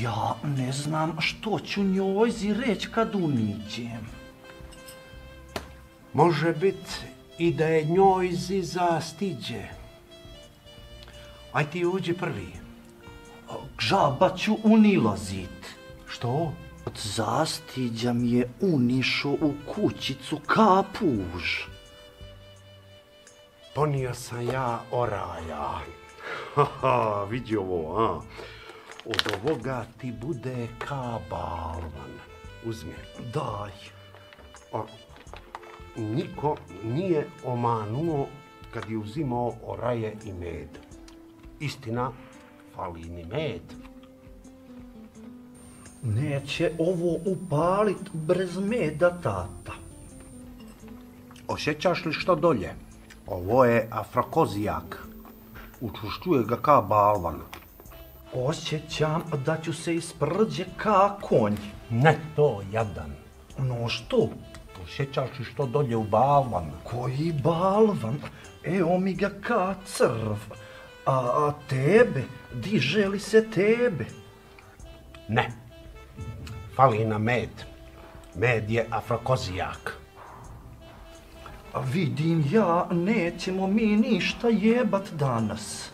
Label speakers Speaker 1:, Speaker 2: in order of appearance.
Speaker 1: Ja ne znam što ću njojzi reći kad uniđem.
Speaker 2: Može bit i da je njoj ziza stiđe. Aj ti uđi prvi.
Speaker 1: Žaba ću unilazit.
Speaker 2: Što?
Speaker 1: Od zastiđa mi je unišo u kućicu kapuž.
Speaker 2: Ponio sam ja oraja. Haha, vidi ovo, a? Od ovoga ti bude ka balvan. Uzmi.
Speaker 1: Daj.
Speaker 2: A, niko nije omanuo kad je uzimao oraje i med. Istina, fali ni med.
Speaker 1: Neće ovo upalit brez meda, tata.
Speaker 2: Osjećaš li što dolje? Ovo je afrokozijak. Učušćuje ga ka balvan.
Speaker 1: Osjećam da ću se isprđe ka konj.
Speaker 2: Ne to, jadan.
Speaker 1: No što?
Speaker 2: Osjećaš li što dolje u balvan?
Speaker 1: Koji balvan? Evo mi ga ka crv. A, a tebe? Diže li se tebe?
Speaker 2: Ne. Fali na med. Med je afrokozijak.
Speaker 1: A vidim ja, nećemo mi ništa jebat danas.